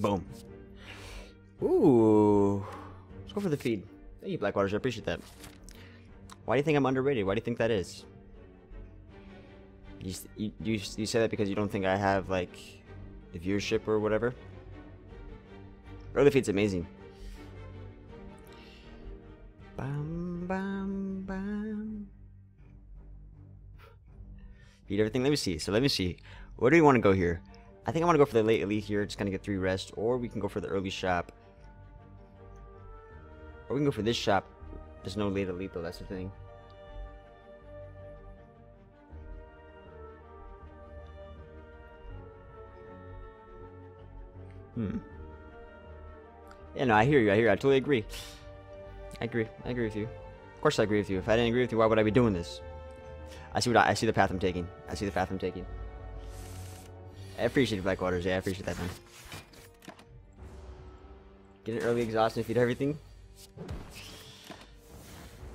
Boom. Ooh. Let's go for the feed. Thank you, Blackwaters. I appreciate that. Why do you think I'm underrated? Why do you think that is? You, you, you, say that because you don't think I have, like, the viewership or whatever? Early feed's amazing. Bam, bam, bam. Beat everything. Let me see. So let me see. Where do we want to go here? I think I want to go for the late elite here. Just gonna get three rest, or we can go for the early shop. Or we can go for this shop. There's no late elite though. That's the thing. Hmm. Yeah, no, I hear you. I hear you. I totally agree. I agree. I agree with you. Of course I agree with you. If I didn't agree with you, why would I be doing this? I see what I, I see the path I'm taking. I see the path I'm taking. I appreciate Blackwaters. Yeah, I appreciate that, man. Get an early exhaust and feed everything.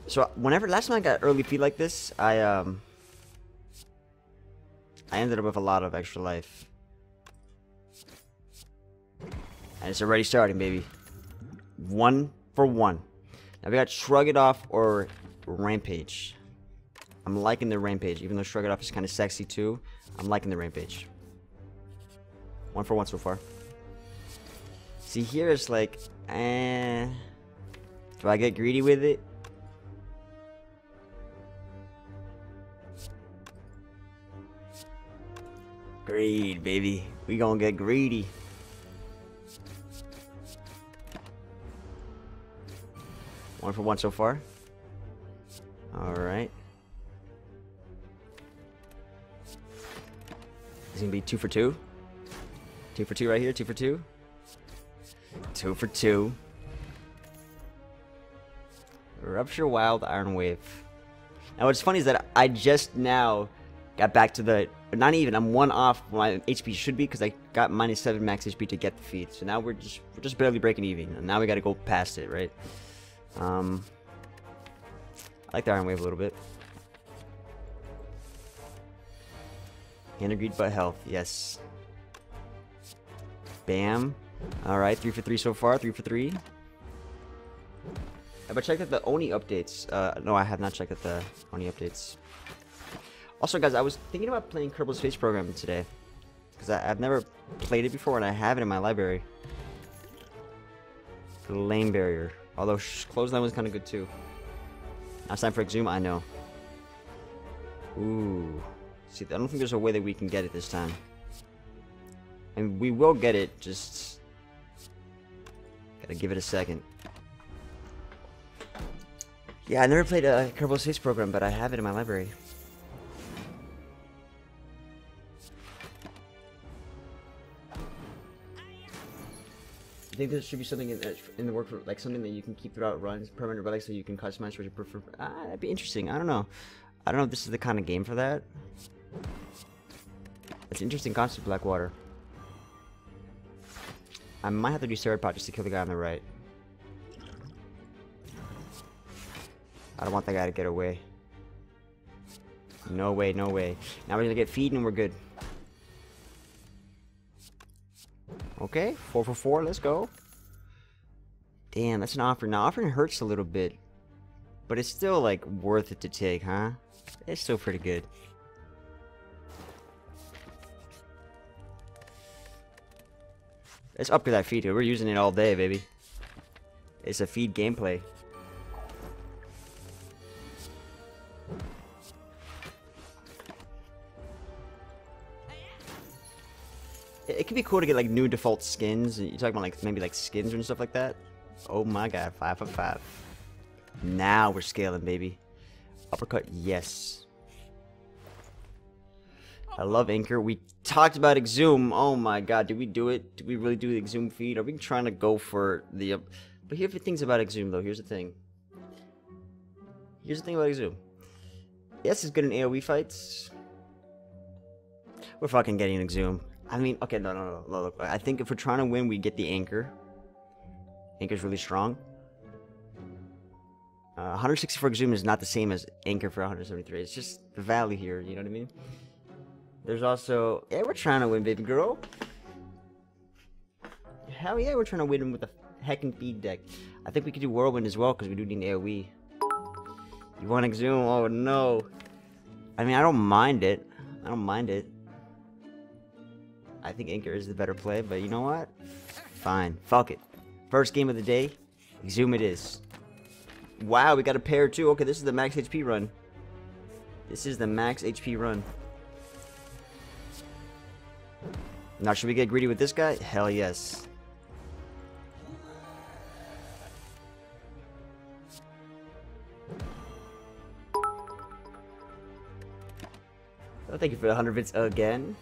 So whenever last time I got early feed like this, I um I ended up with a lot of extra life. And it's already starting, baby. One for one. Now we got Shrug It Off or Rampage. I'm liking the Rampage, even though Shrug It Off is kind of sexy too. I'm liking the Rampage. One for one so far. See, here it's like, eh. Do I get greedy with it? Greed, baby. We gonna get greedy. One for one so far. Alright. It's gonna be two for two. Two for two right here, two for two. Two for two. Rupture Wild Iron Wave. Now what's funny is that I just now got back to the not even I'm one off my HP should be because I got minus seven max HP to get the feed. So now we're just we're just barely breaking even, and now we got to go past it, right? Um, I like the Iron Wave a little bit. And agreed but health, yes. Bam. Alright, three for three so far, three for three. Have I checked out the Oni updates? Uh, no, I have not checked out the Oni updates. Also, guys, I was thinking about playing Kerbal Space Program today. Because I've never played it before, and I have it in my library. Flame Barrier. Although, Clothesline was kind of good, too. Now it's time for Exhume, I know. Ooh. See, I don't think there's a way that we can get it this time. And we will get it, just... Gotta give it a second. Yeah, I never played a Kerbal Space Program, but I have it in my library. I think there should be something in, in the work for like something that you can keep throughout runs, permanent relics, so you can customize what you prefer. Ah, that'd be interesting. I don't know. I don't know if this is the kind of game for that. It's interesting concept, Blackwater. I might have to do Serapod just to kill the guy on the right. I don't want that guy to get away. No way, no way. Now we're gonna get feed and we're good. Okay, four for four, let's go. Damn, that's an offer. Now offering hurts a little bit. But it's still like worth it to take, huh? It's still pretty good. Let's upgrade that feed here. We're using it all day, baby. It's a feed gameplay. It, it could be cool to get like new default skins. You talking about like maybe like skins and stuff like that? Oh my god, five for five. Now we're scaling, baby. Uppercut, yes. I love Anchor. We talked about Exhume. Oh my god, did we do it? Did we really do the Exhume feed? Are we trying to go for the... Uh, but here's the things about Exhume, though. Here's the thing. Here's the thing about Exhume. Yes, it's good in AoE fights. We're fucking getting Exhume. I mean, okay, no, no, no, no. I think if we're trying to win, we get the Anchor. Anchor's really strong. Uh, 164 Exhume is not the same as Anchor for 173. It's just the value here, you know what I mean? There's also... Yeah, we're trying to win, baby girl. Hell yeah, we're trying to win with a heckin' feed deck. I think we could do Whirlwind as well, because we do need AoE. You want Exhume? Oh no. I mean, I don't mind it. I don't mind it. I think Anchor is the better play, but you know what? Fine. Fuck it. First game of the day. Exhume it is. Wow, we got a pair too. Okay, this is the max HP run. This is the max HP run. Now, should we get greedy with this guy? Hell yes. Oh, thank you for the 100 bits again.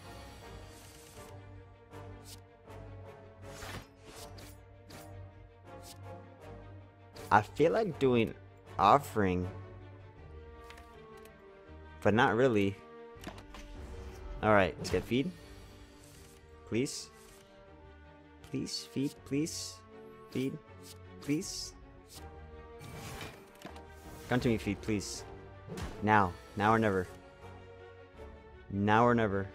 I feel like doing offering, but not really. Alright, let's get feed. Please. Please, feed, please. Feed, please. Come to me, feed, please. Now. Now or never. Now or never.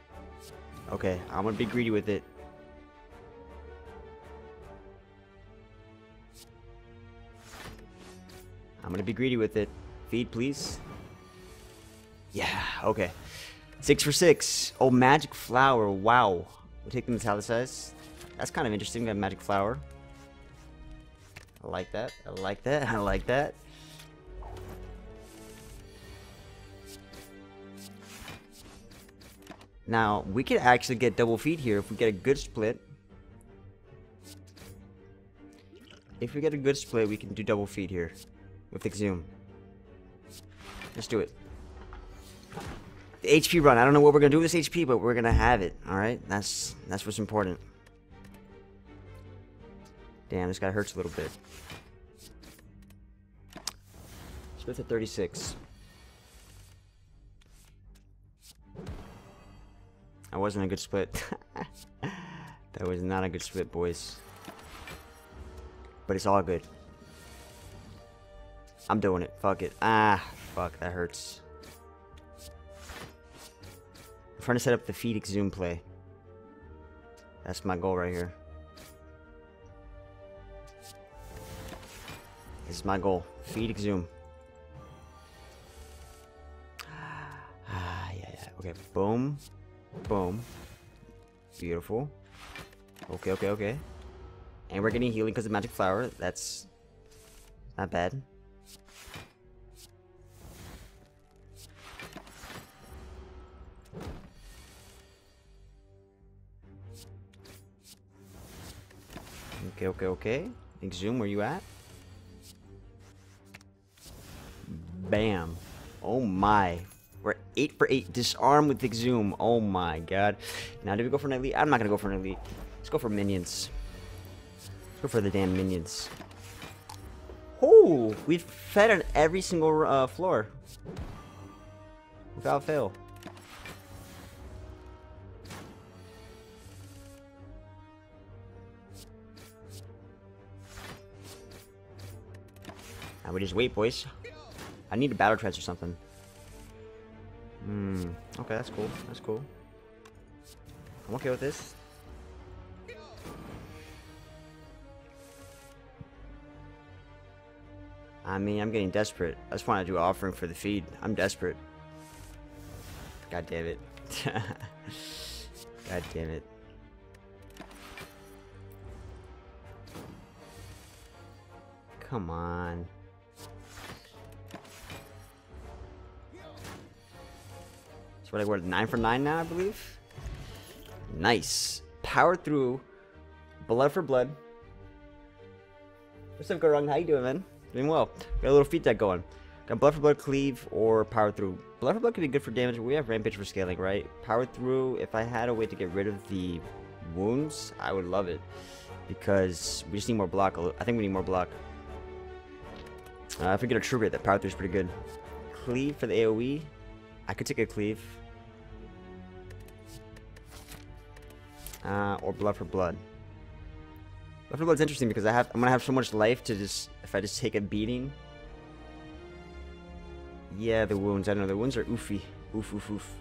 Okay, I'm gonna be greedy with it. I'm gonna be greedy with it. Feed, please. Yeah, okay. Six for six. Oh, magic flower. Wow. We're taking the size. That's kind of interesting. We got magic flower. I like that. I like that. I like that. Now, we could actually get double feed here if we get a good split. If we get a good split, we can do double feed here with Exhume. Let's do it. The HP run. I don't know what we're gonna do with this HP, but we're gonna have it. All right, that's that's what's important. Damn, this guy hurts a little bit. Smith at 36. That wasn't a good split. that was not a good split, boys. But it's all good. I'm doing it. Fuck it. Ah, fuck. That hurts. Trying to set up the feed exhume play. That's my goal right here. This is my goal. Feed exhume. Ah, yeah, yeah. Okay, boom. Boom. Beautiful. Okay, okay, okay. And we're getting healing because of magic flower. That's not bad. Okay, okay, okay. Exhume, where you at? Bam. Oh my. We're 8 for 8. Disarm with Exhume. Oh my god. Now, do we go for an elite? I'm not gonna go for an elite. Let's go for minions. Let's go for the damn minions. Oh, we've fed on every single uh, floor. Without fail. Now we just wait, boys. I need a battle trance or something. Hmm. Okay, that's cool. That's cool. I'm okay with this. I mean, I'm getting desperate. I just want to do an offering for the feed. I'm desperate. God damn it. God damn it. Come on. So what I we're nine for nine now, I believe. Nice. Power through. Blood for blood. What's up, Garung? How you doing, man? Doing well. Got a little feed deck going. Got blood for blood, cleave, or power through. Blood for blood could be good for damage. We have rampage for scaling, right? Power through. If I had a way to get rid of the wounds, I would love it because we just need more block. I think we need more block. Uh, if we get a true that power through is pretty good. Cleave for the AOE. I could take a cleave. Uh, or blood for blood. Blood for blood's interesting because I have I'm gonna have so much life to just if I just take a beating. Yeah, the wounds. I don't know. The wounds are oofy. Oof oof oof.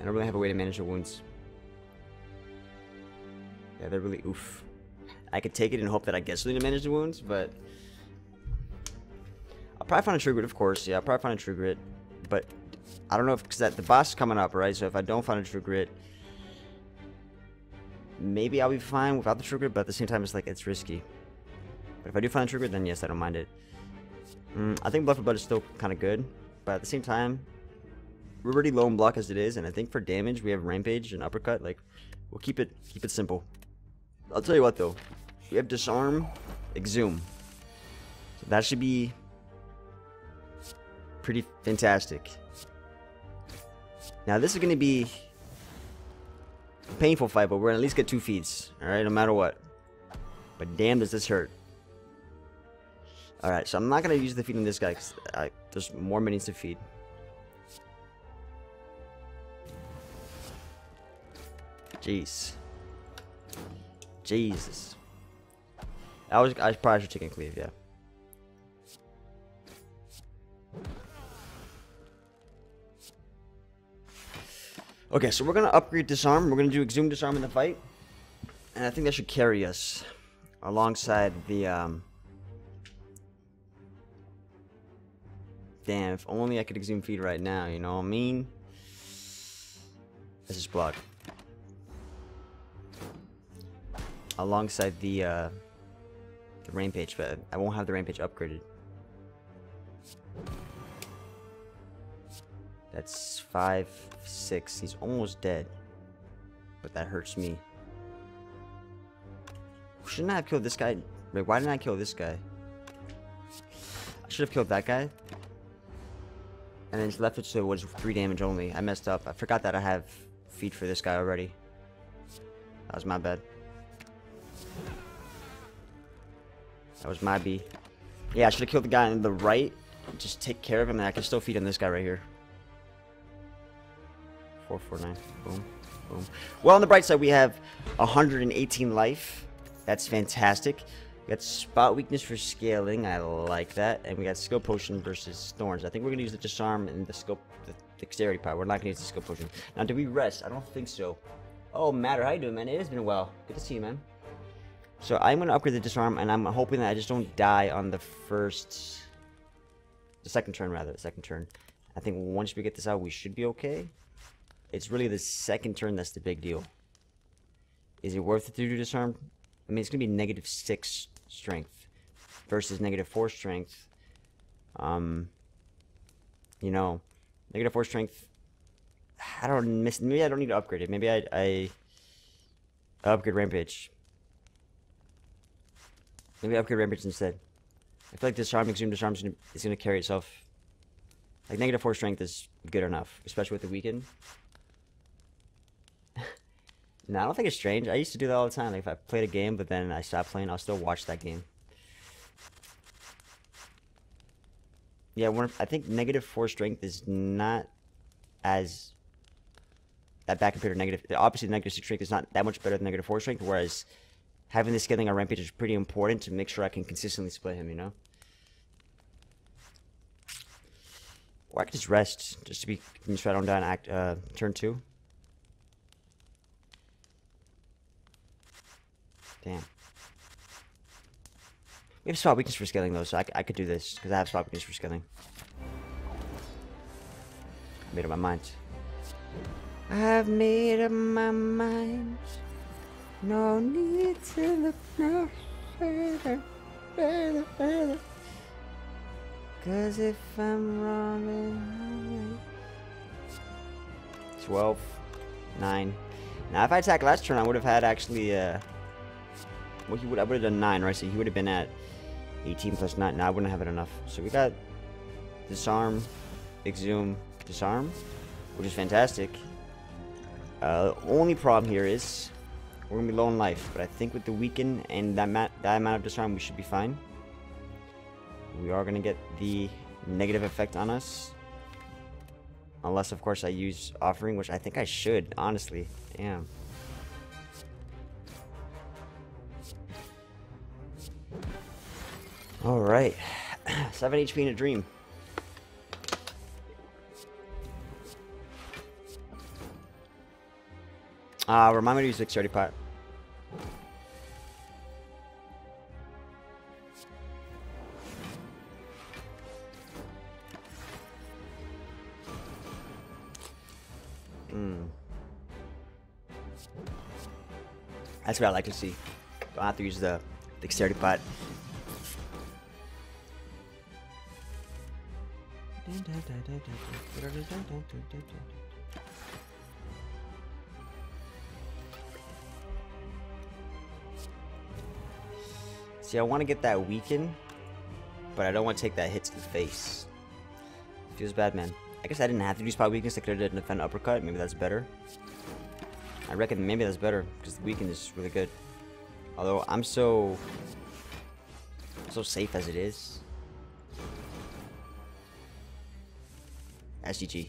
I don't really have a way to manage the wounds. Yeah, they're really oof. I could take it and hope that I get something to manage the wounds, but I'll probably find a true grit, of course. Yeah, I'll probably find a true grit, but I don't know if because the boss is coming up, right? So if I don't find a true grit, maybe I'll be fine without the grit. But at the same time, it's like it's risky. But if I do find the grit, then yes, I don't mind it. Mm, I think Blood for Blood is still kind of good, but at the same time, we're already low in block as it is, and I think for damage we have Rampage and Uppercut. Like, we'll keep it keep it simple. I'll tell you what though, we have Disarm, Exhume. So that should be pretty fantastic. Now this is going to be painful fight, but we're to at least get two feeds. Alright, no matter what. But damn does this hurt. Alright, so I'm not to use the feed on this guy because there's more minions to feed. Jeez. Jesus. I was I probably should chicken cleave, yeah. Okay, so we're gonna upgrade disarm. We're gonna do exhume disarm in the fight, and I think that should carry us alongside the um. Damn, if only I could exhume feed right now. You know what I mean? This is block. Alongside the uh, the rampage, but I won't have the rampage upgraded. That's five, six. He's almost dead. But that hurts me. Shouldn't I have killed this guy? Wait, why didn't I kill this guy? I should have killed that guy. And then left it so it was 3 damage only. I messed up. I forgot that I have feed for this guy already. That was my bad. That was my B. Yeah, I should have killed the guy on the right. Just take care of him and I can still feed on this guy right here. 449. Boom. Boom. Well, on the bright side, we have 118 life. That's fantastic. We got spot weakness for scaling. I like that. And we got skill potion versus thorns. I think we're going to use the disarm and the skill, the dexterity power. We're not going to use the skill potion. Now, do we rest? I don't think so. Oh, Matter, how you doing, man? It has been while. Good to see you, man. So I'm going to upgrade the disarm, and I'm hoping that I just don't die on the first... The second turn, rather. The second turn. I think once we get this out, we should be okay. It's really the second turn that's the big deal. Is it worth it to do disarm? I mean, it's going to be negative 6 strength versus negative 4 strength. Um, you know, negative 4 strength. I don't miss. Maybe I don't need to upgrade it. Maybe I, I upgrade Rampage. Maybe I upgrade Rampage instead. I feel like Disarm, Exhume, Disarm is going to carry itself. Like, negative 4 strength is good enough, especially with the weaken. No, I don't think it's strange. I used to do that all the time. Like if I played a game, but then I stopped playing, I'll still watch that game. Yeah, I think negative four strength is not as that back compared to negative. Obviously, negative six strength is not that much better than negative four strength. Whereas having the scaling on rampage is pretty important to make sure I can consistently split him. You know. Or I could just rest, just to be just right on down act uh, turn two. Damn. We have spot weakness for scaling though, so I, I could do this, because I have spot weakness for scaling. I Made up my mind. I've made up my mind. No need to look no further, further, further. Cause if I'm wrong, then 12, 9. Now if I attacked last turn, I would have had actually, uh, well, he would I would have done 9, right? So he would have been at 18 plus 9. Now I wouldn't have it enough. So we got disarm, exhume, disarm, which is fantastic. Uh, only problem here is we're gonna be low in life, but I think with the weaken and that, that amount of disarm, we should be fine. We are gonna get the negative effect on us. Unless, of course, I use offering, which I think I should, honestly. Damn. Alright. 7 HP in a dream. Uh, remind me to use dexterity pot. Hmm. That's what I like to see. Don't have to use the dexterity pot. See, I want to get that weaken, but I don't want to take that hit to the face. Feels bad, man. I guess I didn't have to use spot weakness. I could have done defend uppercut. Maybe that's better. I reckon maybe that's better because the weaken is really good. Although I'm so so safe as it is. SGG.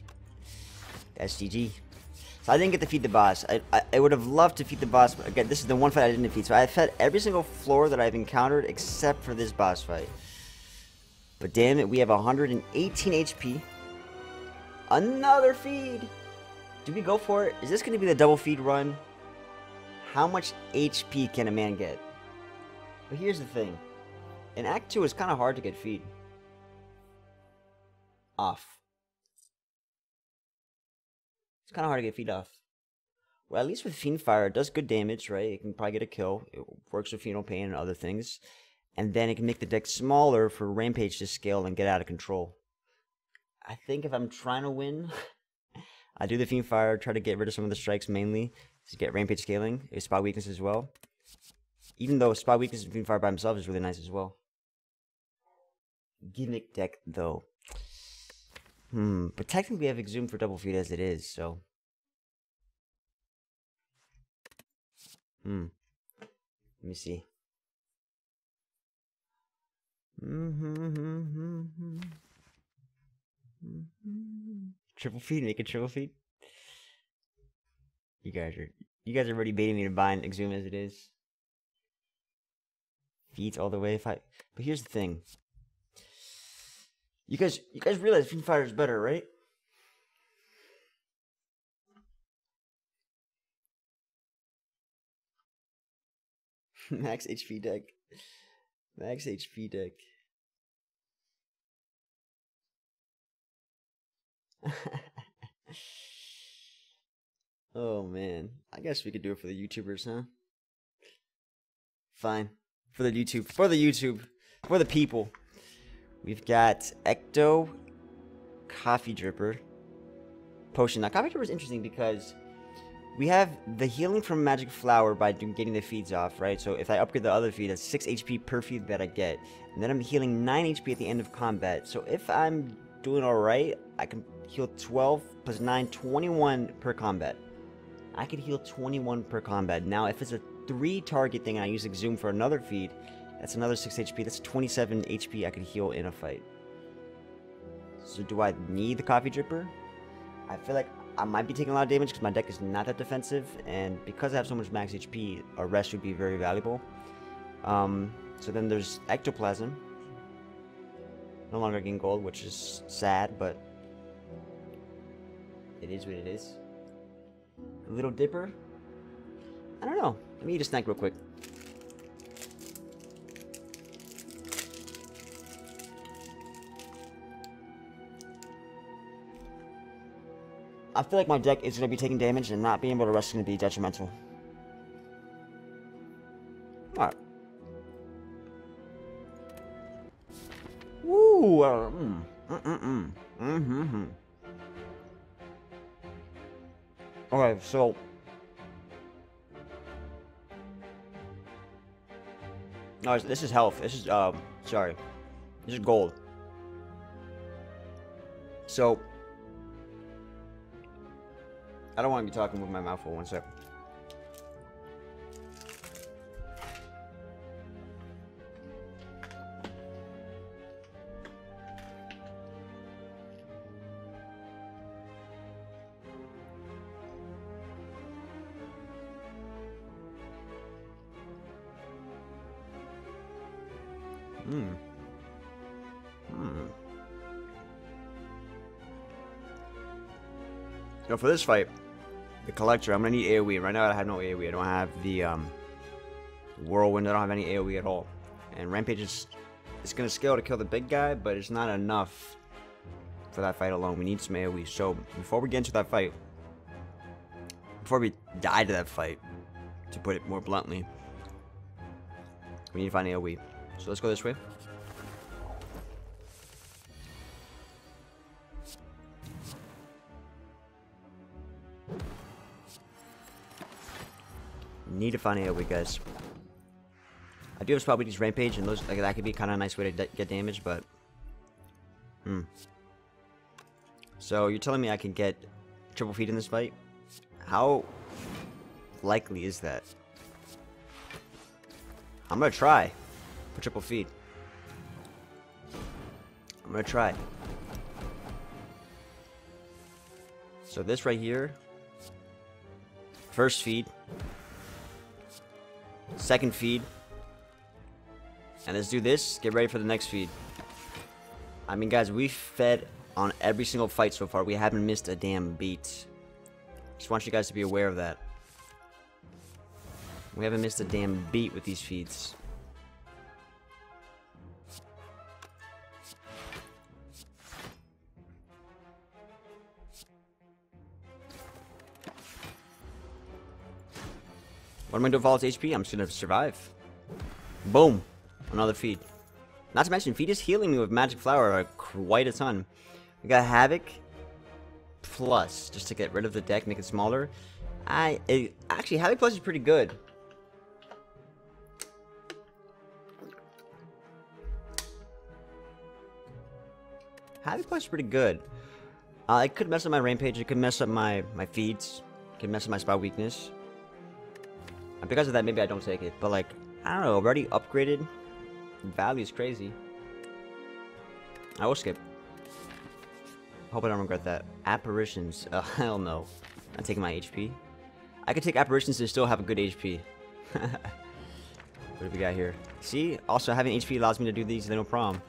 SGG. So I didn't get to feed the boss. I, I, I, would have loved to feed the boss, but again, this is the one fight I didn't defeat. So I've fed every single floor that I've encountered except for this boss fight. But damn it, we have 118 HP. Another feed! Do we go for it? Is this going to be the double feed run? How much HP can a man get? But here's the thing. In Act 2, it's kind of hard to get feed. Off. It's kind of hard to get feed off. Well, at least with Fiend Fire, it does good damage, right? It can probably get a kill. It works with Feel No Pain and other things. And then it can make the deck smaller for Rampage to scale and get out of control. I think if I'm trying to win, I do the Fiend Fire, try to get rid of some of the strikes mainly to get Rampage scaling. A spot weakness as well. Even though spot weakness and Fiend Fire by himself is really nice as well. Gimmick deck though. Hmm, but technically I have Exhume for double feed as it is, so. Hmm. Let me see. Mm-hmm. Triple feed, make a triple feed. You guys are you guys are already baiting me to buy an Exhume as it is. Feet all the way. If I, but here's the thing. You guys, you guys realize Fiend Fire is better, right? Max HP deck. Max HP deck. oh man. I guess we could do it for the YouTubers, huh? Fine. For the YouTube. For the YouTube. For the people. We've got Ecto Coffee Dripper Potion. Now, Coffee Dripper is interesting because we have the healing from Magic Flower by getting the feeds off, right? So if I upgrade the other feed, that's 6 HP per feed that I get. And then I'm healing 9 HP at the end of combat. So if I'm doing alright, I can heal 12 plus 9, 21 per combat. I could heal 21 per combat. Now, if it's a 3 target thing and I use Exhume for another feed, that's another 6 HP. That's 27 HP I could heal in a fight. So do I need the Coffee Dripper? I feel like I might be taking a lot of damage because my deck is not that defensive. And because I have so much max HP, a rest would be very valuable. Um, so then there's Ectoplasm. No longer getting gold, which is sad, but it is what it is. A little dipper? I don't know. Let me eat a snack real quick. I feel like my deck is going to be taking damage and not being able to rest is going to be detrimental. Alright. Woo! Uh, mm, mm, mm, mm, mm, mm, Okay, so... No, this is health. This is, um, sorry. This is gold. So, I don't want to be talking with my mouth for One sec. Hmm. Hmm. Now for this fight, the collector. I'm gonna need AoE. Right now I have no AoE. I don't have the um, whirlwind. I don't have any AoE at all. And Rampage is it's gonna scale to kill the big guy, but it's not enough for that fight alone. We need some AoE. So before we get into that fight, before we die to that fight, to put it more bluntly. We need to find AoE. So let's go this way. Need to find AoE, guys. I do have spot these rampage, and those like that could be kind of a nice way to get damage, but hmm. So you're telling me I can get triple feed in this fight? How likely is that? I'm gonna try for triple feed. I'm gonna try. So this right here, first feed, second feed, and let's do this, get ready for the next feed. I mean guys, we fed on every single fight so far. We haven't missed a damn beat. Just want you guys to be aware of that. We haven't missed a damn beat with these feeds. What am I doing with all its HP? I'm just gonna survive. Boom. Another feed. Not to mention, feed is healing me with Magic Flower quite a ton. We got Havoc Plus, just to get rid of the deck, make it smaller. I it, Actually, Havoc Plus is pretty good. Havoc Plus is pretty good. Uh, it could mess up my Rampage, it could mess up my, my feeds, it could mess up my spot weakness. And because of that, maybe I don't take it. But like, I don't know, already upgraded. Value is crazy. I will skip. Hope I don't regret that. Apparitions. Oh, hell no. I'm taking my HP. I could take apparitions and still have a good HP. what do we got here? See? Also, having HP allows me to do these, no problem.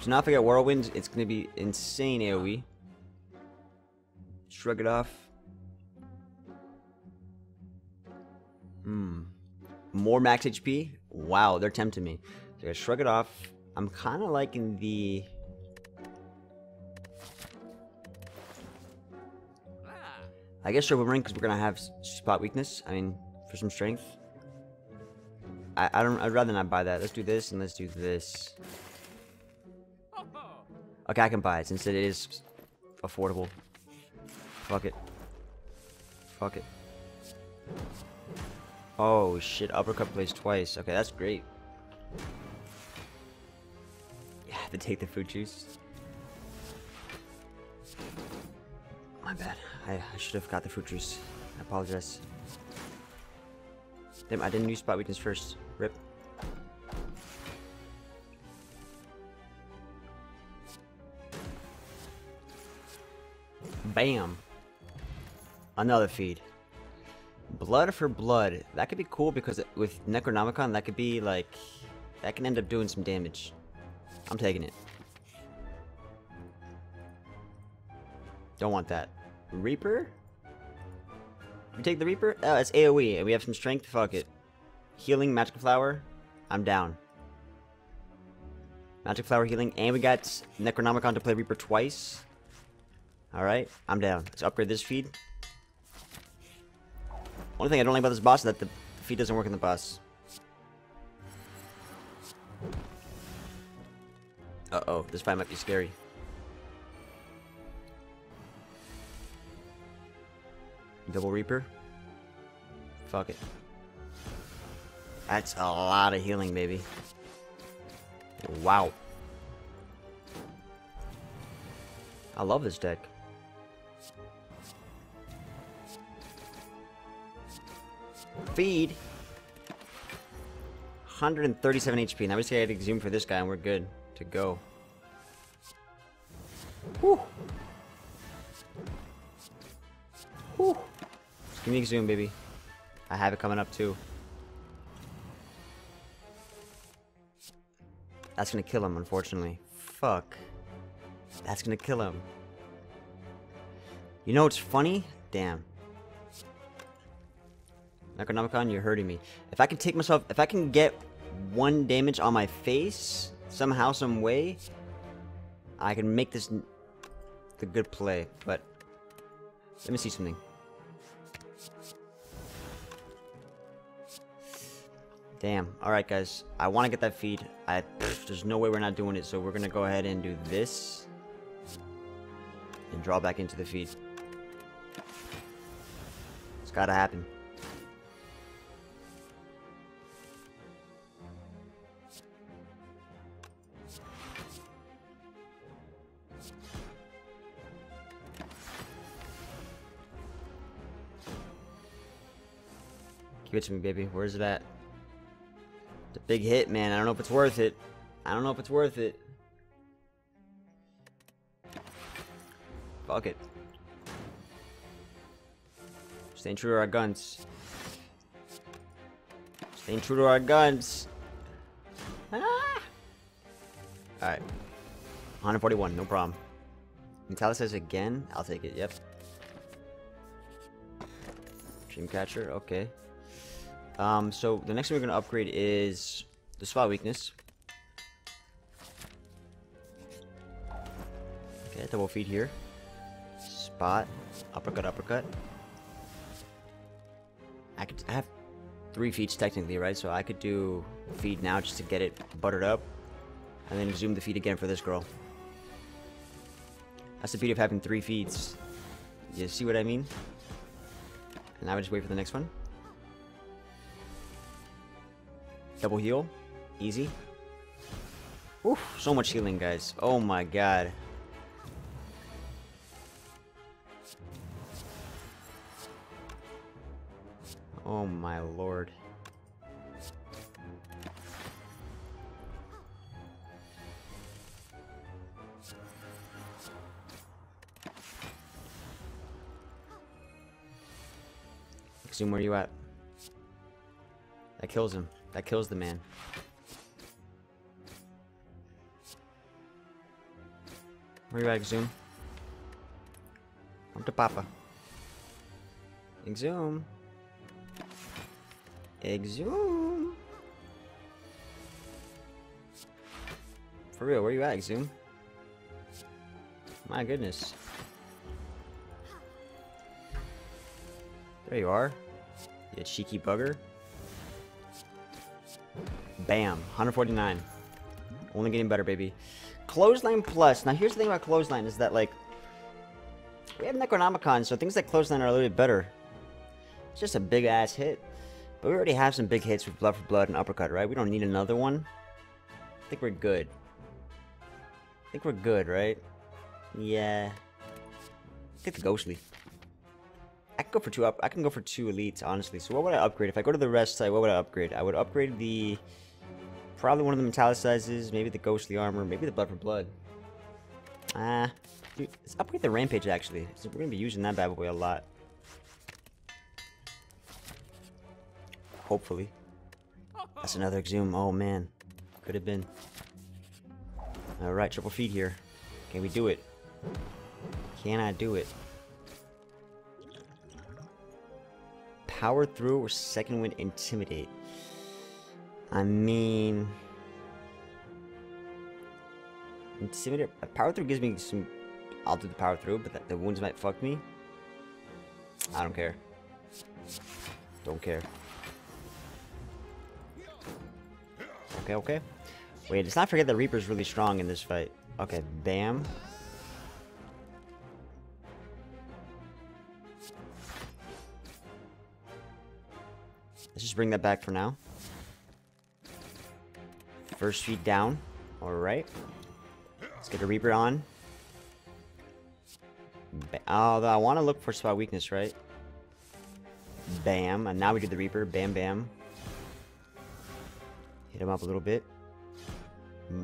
So now if I get Whirlwind, it's going to be insane AoE. Shrug it off. Hmm. More max HP? Wow, they're tempting me. So I shrug it off. I'm kind of liking the... I guess Turbo Ring because we're gonna have spot weakness. I mean, for some strength. I, I don't. I'd rather not buy that. Let's do this and let's do this. Okay, I can buy it since it is affordable. Fuck it. Fuck it. Oh shit, uppercut plays twice. Okay, that's great. Yeah, to take the food juice. My bad. I, I should have got the fruit juice. I apologize. Damn, I didn't use spot weakness first. Rip. Bam. Another feed. Blood for blood. That could be cool because with Necronomicon, that could be like... That can end up doing some damage. I'm taking it. Don't want that. Reaper? We take the Reaper? Oh, it's AoE, and we have some strength. Fuck it. Healing, Magic Flower. I'm down. Magic Flower healing, and we got Necronomicon to play Reaper twice. Alright, I'm down. Let's upgrade this feed. Only thing I don't like about this boss is that the feed doesn't work in the boss. Uh-oh, this fight might be scary. Double Reaper. Fuck it. That's a lot of healing, baby. Wow. I love this deck. Feed. 137 HP. Now we just gotta exhume for this guy and we're good to go. Whew. Whew. Give me exhume, baby. I have it coming up too. That's gonna kill him, unfortunately. Fuck. That's gonna kill him. You know what's funny? Damn. Necronomicon, you're hurting me. If I can take myself, if I can get one damage on my face, somehow, some way, I can make this the good play, but let me see something. Damn. Alright, guys. I want to get that feed. I pff, There's no way we're not doing it, so we're going to go ahead and do this. And draw back into the feed. It's got to happen. Give it to me, baby. Where's it at? A big hit, man. I don't know if it's worth it. I don't know if it's worth it. Fuck it. Staying true to our guns. Staying true to our guns. Ah! Alright. 141, no problem. Metallicized again? I'll take it, yep. Dreamcatcher, okay. Um, so the next thing we're gonna upgrade is the spot weakness. Okay, double feed here. Spot, uppercut, uppercut. I could I have three feeds technically, right? So I could do feed now just to get it buttered up, and then zoom the feed again for this girl. That's the beauty of having three feeds. You see what I mean? And now I just wait for the next one. Double heal. Easy. Oof, so much healing, guys. Oh my god. Oh my lord. Zoom, where you at? That kills him. That kills the man. Where you at, Exhume? Come to Papa. Exhume. Exhume. For real, where you at, Exhume? My goodness. There you are. You cheeky bugger. Bam. 149. Only getting better, baby. Clothesline Plus. Now, here's the thing about Clothesline is that, like, we have Necronomicon, so things like Clothesline are a little bit better. It's just a big-ass hit. But we already have some big hits with Blood for Blood and Uppercut, right? We don't need another one. I think we're good. I think we're good, right? Yeah. Get the Ghostly. I can go for two up. I can go for two elites, honestly. So what would I upgrade? If I go to the rest site, what would I upgrade? I would upgrade the probably one of the metallicizes, maybe the ghostly armor, maybe the blood for blood. Ah, uh, let's upgrade the rampage actually. So we're gonna be using that bad boy a lot. Hopefully. That's another exhume. Oh man, could have been. All right, triple feed here. Can we do it? Can I do it? Power through or second wind intimidate? I mean... Intimidate... Uh, power through gives me some... I'll do the power through, but the wounds might fuck me. I don't care. Don't care. Okay, okay. Wait, let's not forget that Reaper's really strong in this fight. Okay, bam. Let's just bring that back for now. First feed down. Alright. Let's get a Reaper on. Oh, I want to look for spot weakness, right? Bam. And now we do the Reaper. Bam, bam. Hit him up a little bit.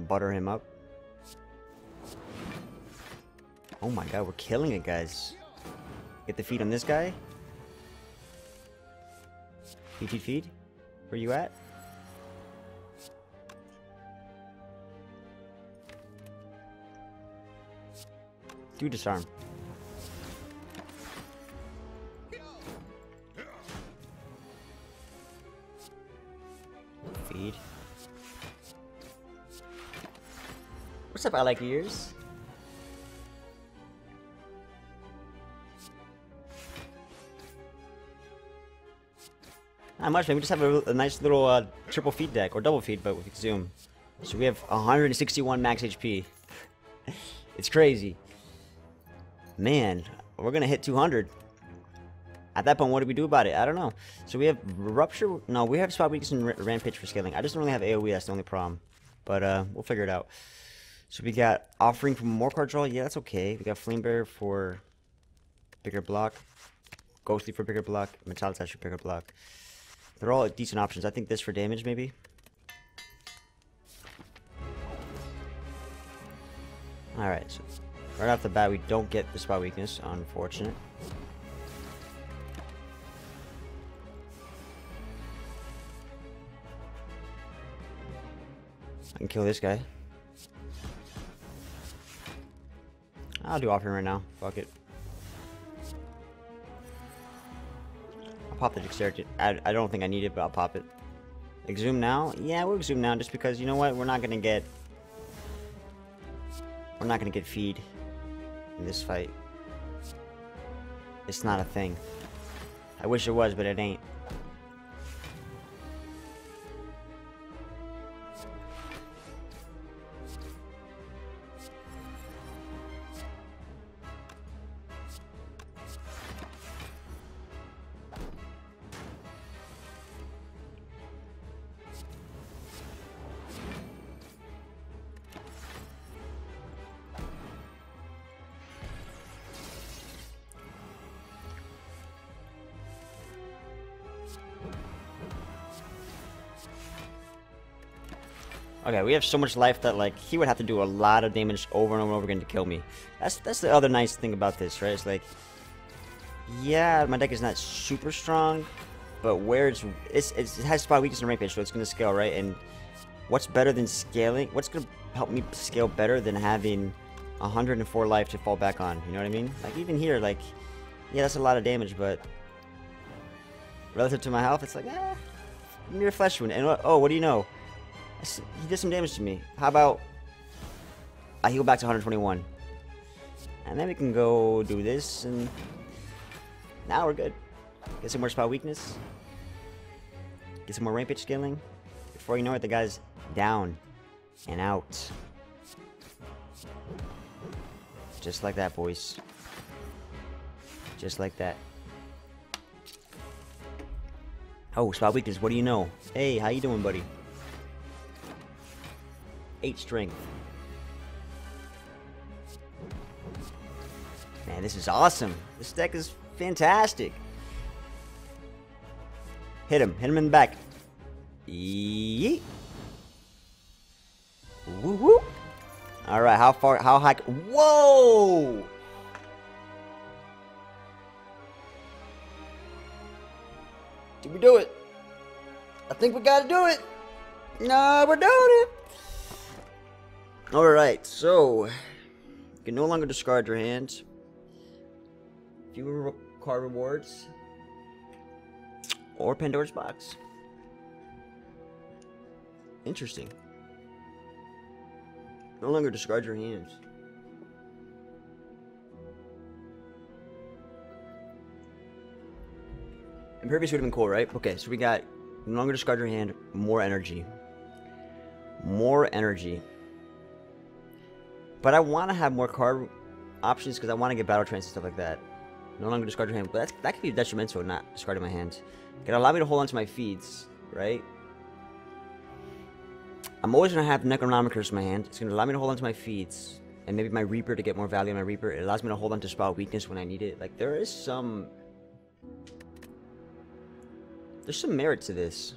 Butter him up. Oh my god, we're killing it, guys. Get the feed on this guy. Feed, feed, feed. Where you at? Do disarm. Feed. What's up, I like ears? Not much, man. We just have a, a nice little uh, triple feed deck, or double feed, but with zoom. So we have 161 max HP. it's crazy. Man, we're gonna hit 200. At that point, what do we do about it? I don't know. So we have Rupture. No, we have Spot Weakness and Rampage for scaling. I just don't really have AoE. That's the only problem. But uh, we'll figure it out. So we got Offering for more card draw. Yeah, that's okay. We got Flame Barrier for bigger block. Ghostly for bigger block. Metallicize for bigger block. They're all decent options. I think this for damage, maybe. Alright, so right off the bat, we don't get the spot weakness. Unfortunate. I can kill this guy. I'll do offering right now. Fuck it. I'll pop the dexterity. I, I don't think I need it, but I'll pop it. Exhume now? Yeah, we'll exhume now just because, you know what? We're not gonna get... We're not gonna get feed in this fight. It's not a thing. I wish it was, but it ain't. Okay, we have so much life that like he would have to do a lot of damage over and over and over again to kill me. That's that's the other nice thing about this, right? It's like, yeah, my deck is not super strong, but where it's, it's, it's it has spot weakness and rampage, so it's gonna scale, right? And what's better than scaling? What's gonna help me scale better than having 104 life to fall back on? You know what I mean? Like even here, like, yeah, that's a lot of damage, but relative to my health, it's like, eh, mere flesh wound. And oh, what do you know? He did some damage to me. How about I heal back to 121? And then we can go do this, and now we're good. Get some more spot weakness. Get some more rampage scaling. Before you know it, the guy's down and out. Just like that, boys. Just like that. Oh, spot weakness, what do you know? Hey, how you doing, buddy? 8 strength. Man, this is awesome. This deck is fantastic. Hit him. Hit him in the back. Yeet. Woo woo. Alright, how far, how high? Whoa! Did we do it? I think we gotta do it. No, we're doing it. Alright, so you can no longer discard your hand. Fewer card rewards. Or Pandora's box. Interesting. No longer discard your hands. Impervious would have been cool, right? Okay, so we got no longer discard your hand, more energy. More energy. But I want to have more card options because I want to get battle trance and stuff like that. No longer discard your hand, but that could be detrimental not discarding my hand. It can allow me to hold on to my feeds, right? I'm always going to have Necronomicurses in my hand. It's going to allow me to hold on to my feeds. And maybe my Reaper to get more value on my Reaper. It allows me to hold on to spot weakness when I need it. Like, there is some... There's some merit to this.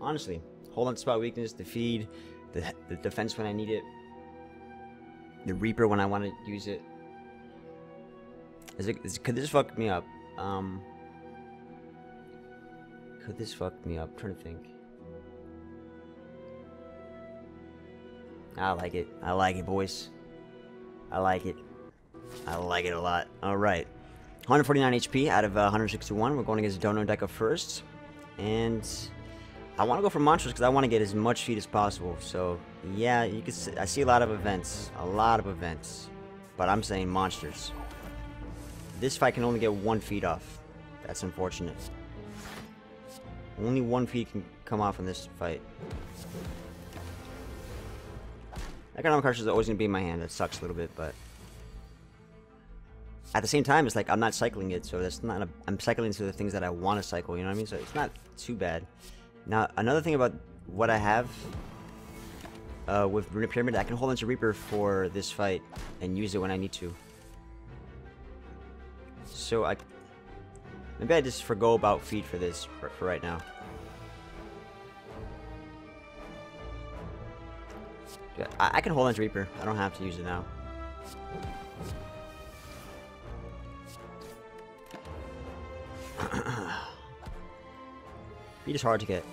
Honestly. Hold on to spot weakness, the feed, the, the defense when I need it the Reaper when I want to use it. Is it is, could this fuck me up? Um, could this fuck me up? I'm trying to think. I like it. I like it, boys. I like it. I like it a lot. Alright. 149 HP out of uh, 161. We're going against Donu Deca first. And I want to go for monsters because I want to get as much feed as possible. So yeah, you can. See, I see a lot of events, a lot of events, but I'm saying monsters. This fight can only get one feed off. That's unfortunate. Only one feed can come off in this fight. Necronomicurse is always going to be in my hand. That sucks a little bit, but... At the same time, it's like I'm not cycling it, so that's not... A, I'm cycling to the things that I want to cycle, you know what I mean? So it's not too bad. Now, another thing about what I have uh, with Runic Pyramid, I can hold onto Reaper for this fight and use it when I need to. So I... Maybe I just forgo about feed for this, for, for right now. I, I can hold on to Reaper. I don't have to use it now. Is hard to get.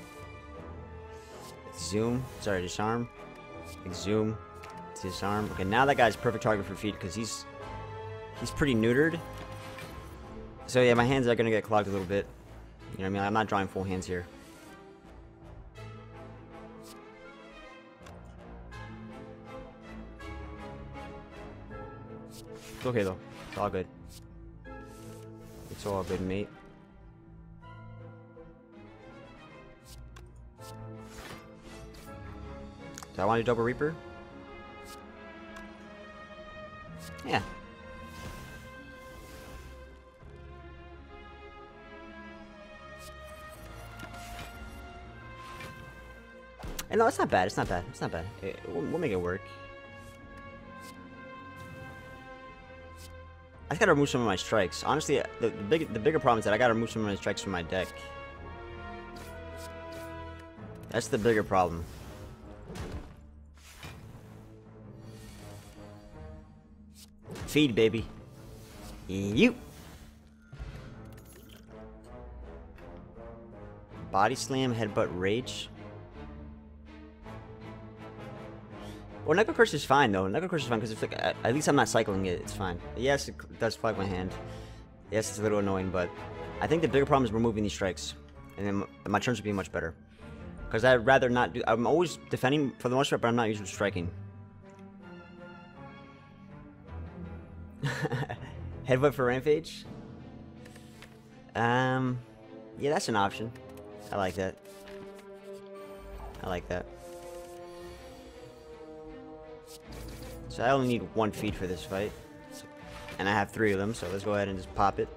Zoom. Sorry, disarm. Zoom. Disarm. Okay, now that guy's perfect target for feed because he's he's pretty neutered. So yeah, my hands are gonna get clogged a little bit. You know what I mean? I'm not drawing full hands here. It's okay though. It's all good. It's all good, mate. I want to do double Reaper? Yeah. And no, it's not bad. It's not bad. It's not bad. It, we'll, we'll make it work. I just gotta remove some of my strikes. Honestly, uh, the, the big the bigger problem is that I gotta remove some of my strikes from my deck. That's the bigger problem. Feed, baby. You. Body slam, headbutt, rage. Well, Necro Curse is fine, though. Necro Curse is fine, because like, at least I'm not cycling it. It's fine. Yes, it does flag my hand. Yes, it's a little annoying, but I think the bigger problem is removing these strikes. And then my turns would be much better. Because I'd rather not do... I'm always defending for the most part, but I'm not usually striking. Headbutt for Rampage? Um... Yeah, that's an option. I like that. I like that. So I only need one feed for this fight. And I have three of them, so let's go ahead and just pop it.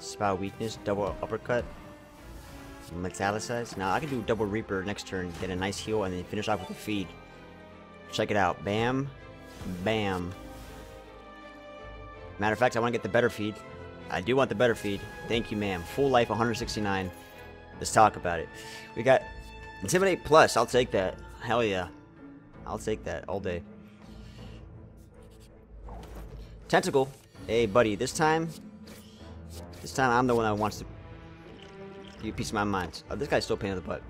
Spot weakness, double uppercut. Metallicize. Now I can do double Reaper next turn, get a nice heal, and then finish off with a feed. Check it out. Bam. Bam. Matter of fact, I want to get the better feed. I do want the better feed. Thank you, ma'am. Full life 169. Let's talk about it. We got Intimidate Plus. I'll take that. Hell yeah. I'll take that all day. Tentacle. Hey, buddy. This time... This time I'm the one that wants to... Give you a piece of my mind. Oh, this guy's still pain in the butt.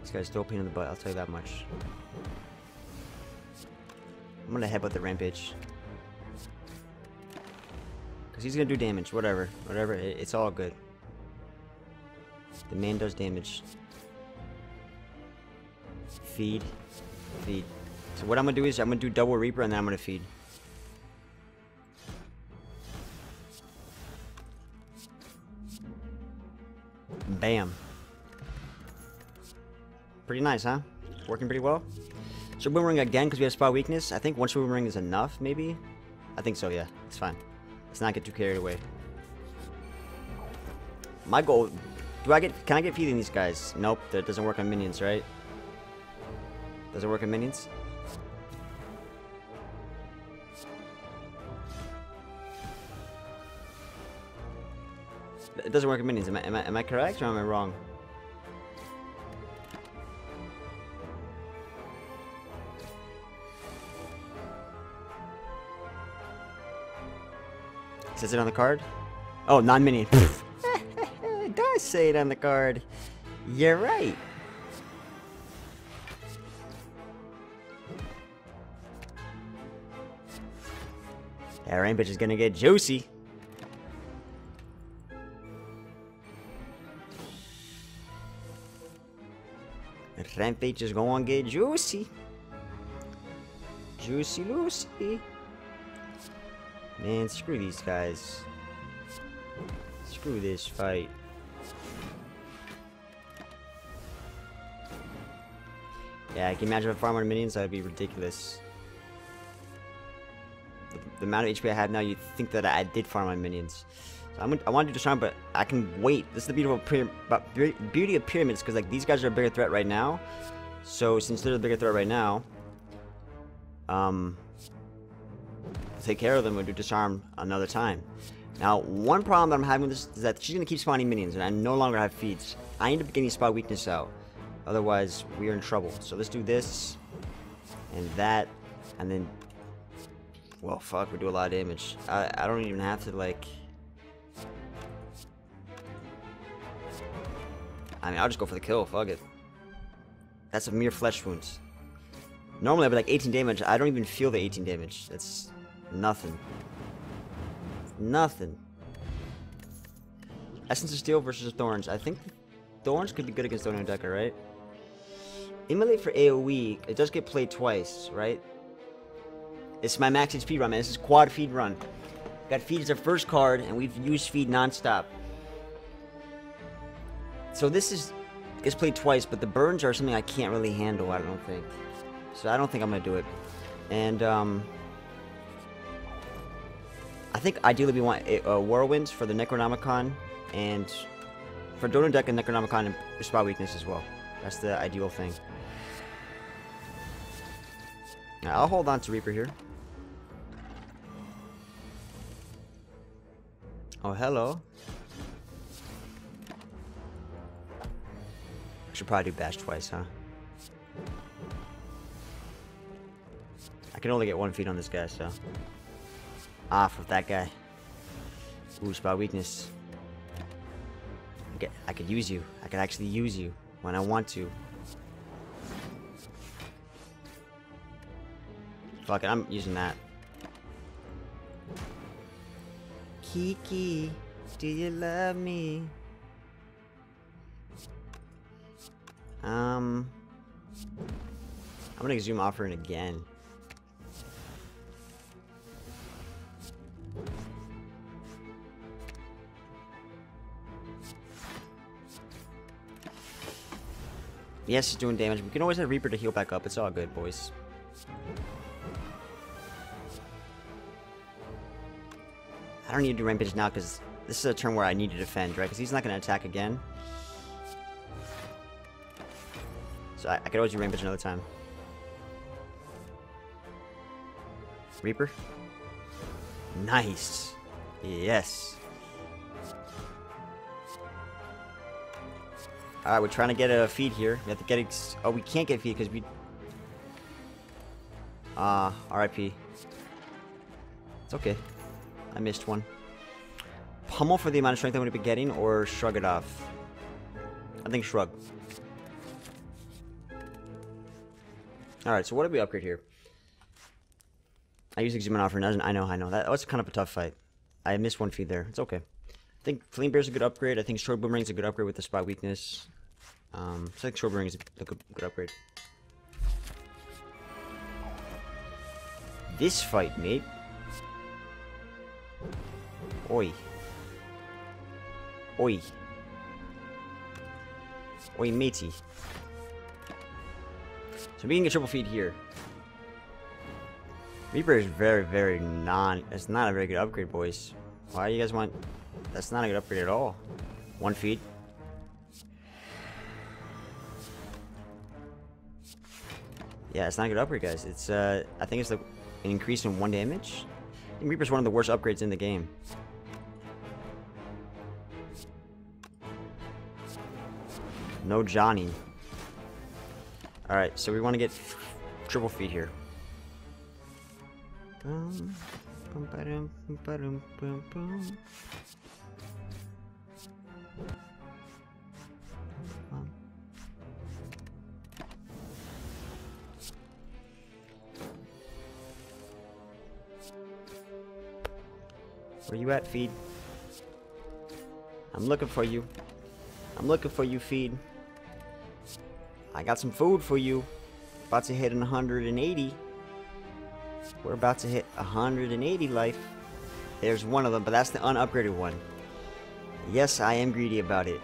This guy's still pain in the butt. I'll tell you that much. I'm gonna head headbutt the rampage. Because he's gonna do damage. Whatever. Whatever. It's all good. The man does damage feed, feed. So what I'm gonna do is I'm gonna do double Reaper and then I'm gonna feed. Bam. Pretty nice, huh? Working pretty well. So Boomerang again because we have spot weakness. I think one Boomerang is enough, maybe? I think so, yeah. It's fine. Let's not get too carried away. My goal... Do I get... Can I get feeding these guys? Nope, that doesn't work on minions, right? Does it work on minions? It doesn't work on minions. Am I, am I, am I correct or am I wrong? Says it on the card? Oh, non-minion. it does say it on the card. You're right. That rampage is gonna get juicy. Rampage is gonna get juicy. Juicy Lucy. Man, screw these guys. Screw this fight. Yeah, I can imagine if I farm on minions, that would be ridiculous. The, amount of HP I have now, you'd think that I did farm my minions. So I'm, I want to do Disarm, but I can wait. This is the beautiful beauty of pyramids, because like these guys are a bigger threat right now. So since they're the bigger threat right now, um, take care of them and do Disarm another time. Now, one problem that I'm having with this is that she's going to keep spawning minions, and I no longer have feeds. I end up getting spot weakness out. Otherwise, we are in trouble. So let's do this, and that, and then... Well, fuck, we do a lot of damage. I, I don't even have to, like... I mean, I'll just go for the kill, fuck it. That's a mere flesh wounds. Normally I'd be like 18 damage, I don't even feel the 18 damage. That's nothing. Nothing. Essence of Steel versus Thorns. I think Thorns could be good against Donu Deca, right? Immolate for AoE, it does get played twice, right? It's my max HP run, man. This is quad feed run. Got feed as our first card, and we've used feed non-stop. So this is gets played twice, but the burns are something I can't really handle, I don't think. So I don't think I'm to do it. And, um... I think ideally we want a, a Whirlwinds for the Necronomicon, and for Dono Deck and Necronomicon and Spot Weakness as well. That's the ideal thing. I'll hold on to Reaper here. Oh, hello. Should probably do Bash twice, huh? I can only get one feed on this guy, so... Off of that guy. Ooh, spot weakness. I, I could use you. I could actually use you when I want to. Fuck it, I'm using that. Kiki, do you love me? Um, I'm gonna zoom offering again. Yes, he's doing damage. We can always have Reaper to heal back up. It's all good, boys. I don't need to do Rampage now because this is a turn where I need to defend, right? Because he's not going to attack again. So I, I could always do Rampage another time. Reaper. Nice. Yes. Alright, we're trying to get a feed here. We have to get... oh, we can't get feed because we... Ah, uh, RIP. It's okay. I missed one. Pummel for the amount of strength I'm going to be getting, or shrug it off? I think shrug. Alright, so what did we upgrade here? I use Exhuman Offer, and I know, I know. That was kind of a tough fight. I missed one feed there. It's okay. I think Flame Barrier's a good upgrade. I think Sword Boomerang's a good upgrade with the spot weakness. Um, think Sword is a good, good upgrade. This fight, mate. Oi. Oi. Oi, matey. So we can get triple feed here. Reaper is very, very non... It's not a very good upgrade, boys. Why do you guys want... That's not a good upgrade at all. One feed. Yeah, it's not a good upgrade, guys. It's, uh... I think it's an increase in one damage. Reaper's one of the worst upgrades in the game. No Johnny. Alright, so we want to get triple feed here. Where you at, Feed? I'm looking for you. I'm looking for you, Feed. I got some food for you. About to hit 180. We're about to hit 180 life. There's one of them, but that's the unupgraded one. Yes, I am greedy about it.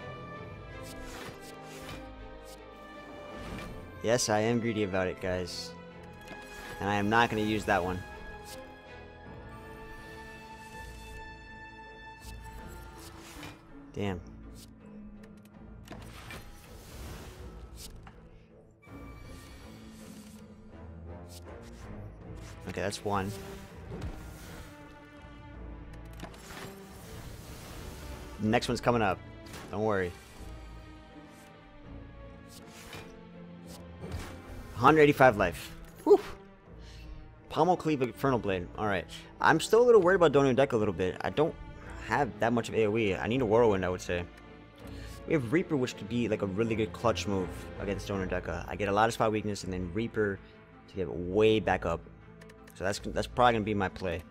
Yes, I am greedy about it, guys. And I am not going to use that one. Damn. Okay, that's one. The next one's coming up. Don't worry. 185 life. Whew. Pummel Cleave Infernal Blade. Alright. I'm still a little worried about Dono Deck a little bit. I don't have that much of AoE. I need a Whirlwind, I would say. We have Reaper, which could be like a really good clutch move against Donu Deca. I get a lot of spot weakness, and then Reaper to get way back up. So that's that's probably gonna be my play.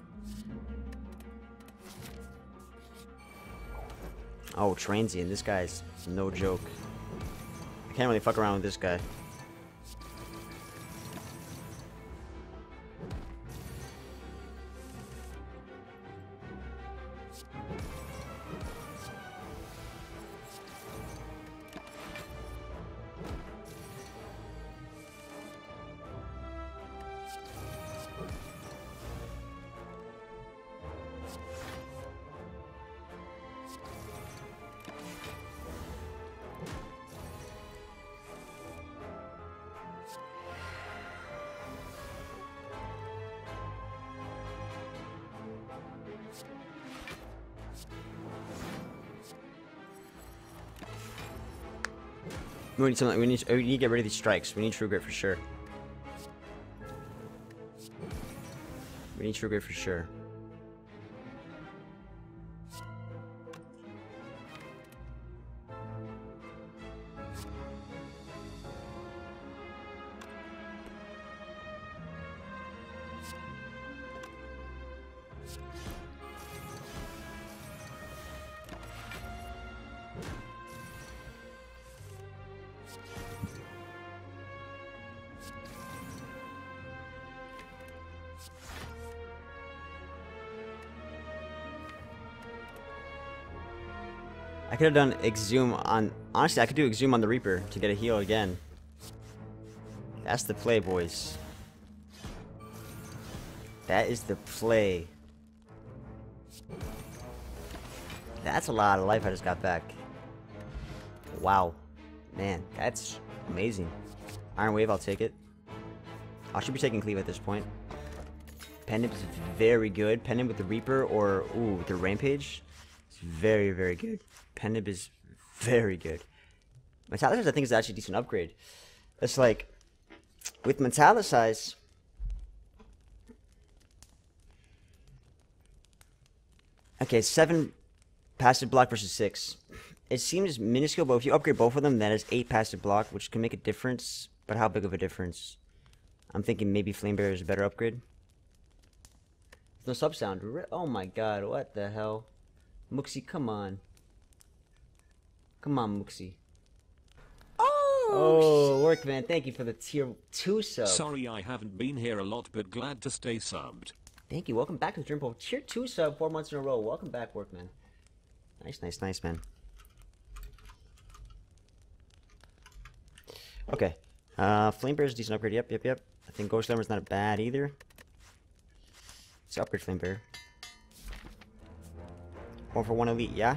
Oh, Transient. This guy's no joke. I can't really fuck around with this guy. We need something. We need. We need to get rid of these strikes. We need True Grit for sure. We need True Grit for sure. I could have done Exhume on... Honestly, I could do Exhume on the Reaper to get a heal again. That's the play, boys. That is the play. That's a lot of life I just got back. Wow. Man, that's amazing. Iron Wave, I'll take it. I should be taking Cleave at this point. Pendant is very good. Pendant with the Reaper or, ooh, with the Rampage. It's very, very good. Pendant is very good. Metallicize, I think, is actually a decent upgrade. It's like, with Metallicize, okay, seven passive block versus six. It seems minuscule, but if you upgrade both of them, that is eight passive block, which can make a difference. But how big of a difference? I'm thinking maybe Flame Barrier is a better upgrade. no sub sound. Oh my god, what the hell? Muxie, come on. Come on, Muxie. Oh, Oh, Workman, thank you for the tier 2 sub. Sorry I haven't been here a lot, but glad to stay subbed. Thank you. Welcome back to the Dream Pool. Tier 2 sub, four months in a row. Welcome back, Workman. Nice, nice, nice, man. Okay. Uh, Flame Barrier is a decent upgrade. Yep, yep, yep. I think Ghostly Armor's not bad either. Let's upgrade Flame Barrier. One for one elite, yeah?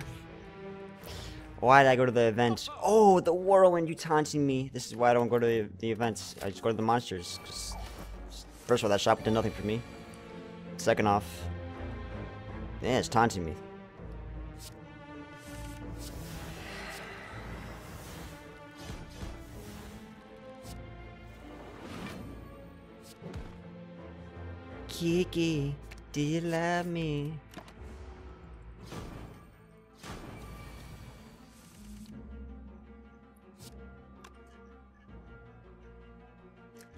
Why did I go to the event? Oh, the whirlwind, you taunting me. This is why I don't go to the, the events. I just go to the monsters. First of all, that shop did nothing for me. Second off, yeah, it's taunting me. Kiki, do you love me?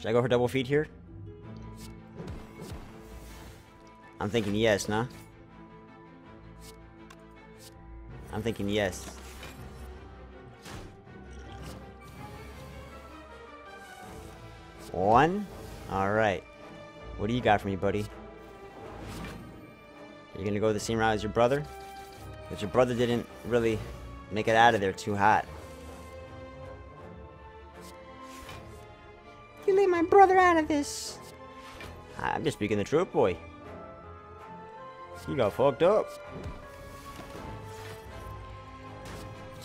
Should I go for double feed here? I'm thinking yes, nah? I'm thinking yes. One? Alright. What do you got for me, buddy? You're gonna go the same route as your brother? But your brother didn't really make it out of there too hot. This. Ah, I'm just speaking the truth, boy. You got fucked up.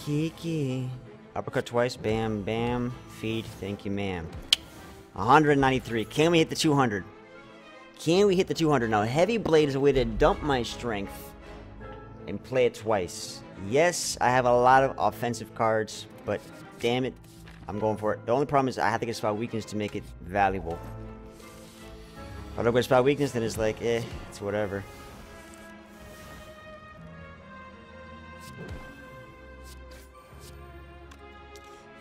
Kiki. Uppercut twice. Bam, bam. Feed. Thank you, ma'am. 193. Can we hit the 200? Can we hit the 200? Now, Heavy Blade is a way to dump my strength and play it twice. Yes, I have a lot of offensive cards, but damn it, I'm going for it. The only problem is I have to get spot weakness to make it valuable. I don't get spot weakness, then it's like, eh, it's whatever.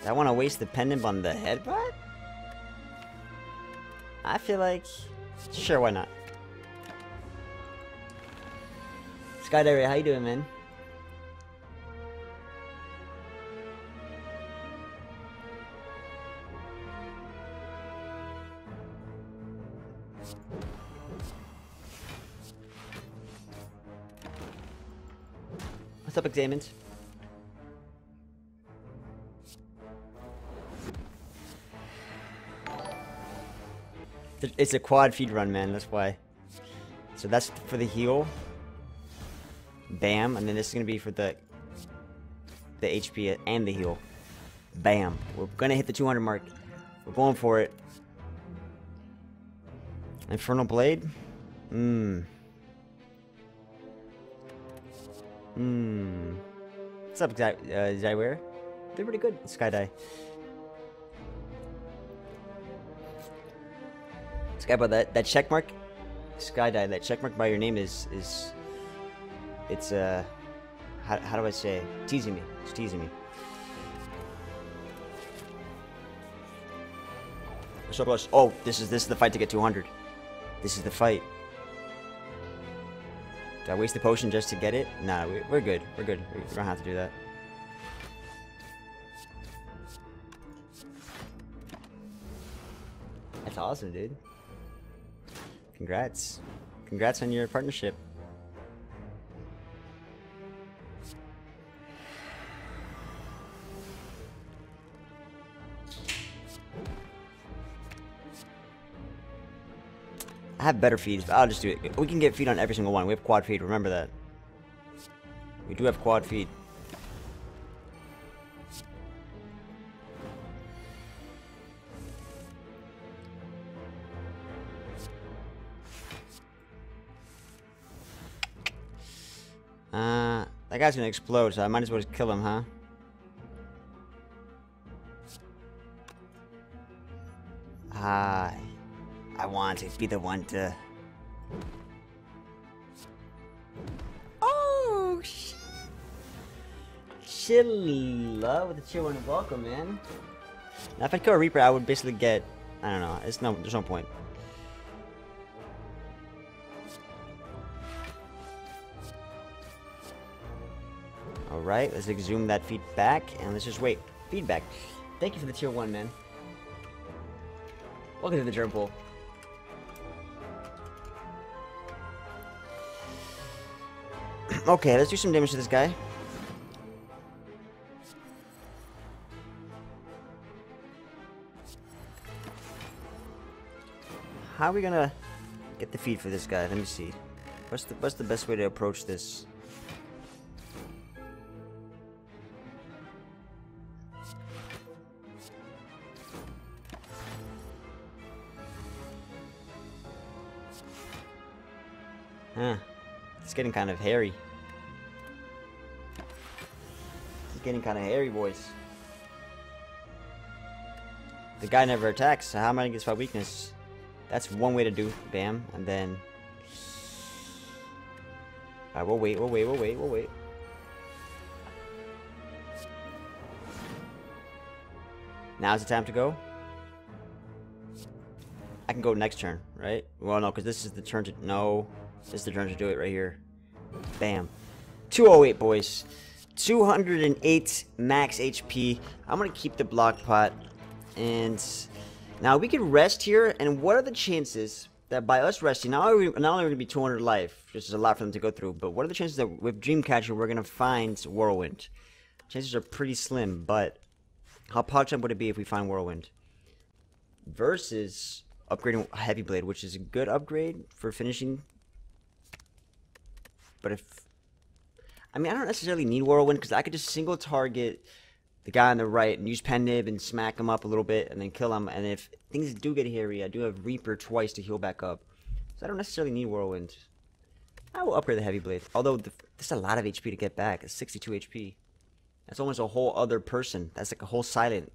Do I want to waste the pendant on the headbutt? I feel like... Sure, why not? Skydiver, how you doing, man? It's a quad feed run, man. That's why. So that's for the heal. Bam. And then this is going to be for the the HP and the heal. Bam. We're going to hit the 200 mark. We're going for it. Infernal Blade? Mmm. Mmm. What's up, Zy uh, Zyware? They're pretty good, Skydie. Sky, but that that check mark, Skydie, that check mark by your name is is it's uh how, how do I say teasing me? It's teasing me. So close. Oh, this is this is the fight to get 200. This is the fight. Did I waste the potion just to get it? Nah, we, we're good. We're good. We don't have to do that. That's awesome, dude. Congrats. Congrats on your partnership. Have better feeds, but I'll just do it. We can get feed on every single one. We have quad feed, remember that. We do have quad feed. Uh, that guy's gonna explode, so I might as well just kill him, huh? I, I want to be the one to... Oh, shit. Chilla with the chill and welcome, man. Now, if I kill a Reaper, I would basically get... I don't know. It's no, there's no point. Alright, let's exhume that feedback, and let's just wait. Feedback. Thank you for the tier 1, man. Welcome to the germ pool. okay, let's do some damage to this guy. How are we gonna get the feed for this guy? Let me see. What's the what's the best way to approach this? Getting kind of hairy. It's getting kind of hairy, boys. The guy never attacks, so how am I gonna get spot weakness? That's one way to do bam, and then... Alright, we'll wait, we'll wait, we'll wait, we'll wait. Now's the time to go. I can go next turn, right? Well, no, because this is the turn to... No. This is the turn to do it right here. Bam. 208, boys. 208 max HP. I'm going to keep the block pot. And now we can rest here. And what are the chances that by us resting, not only, not only going to be 200 life, which is a lot for them to go through, but what are the chances that with Dreamcatcher we're going to find Whirlwind? Chances are pretty slim, but how PogChamp would it be if we find Whirlwind? Versus upgrading Heavy Blade, which is a good upgrade for finishing. But if... I mean, I don't necessarily need Whirlwind, because I could just single target the guy on the right and use pen nib and smack him up a little bit and then kill him. And if things do get hairy, I do have Reaper twice to heal back up. So I don't necessarily need Whirlwind. I will upgrade the Heavy Blade. Although, the, there's a lot of HP to get back. It's 62 HP. That's almost a whole other person. That's like a whole Silent.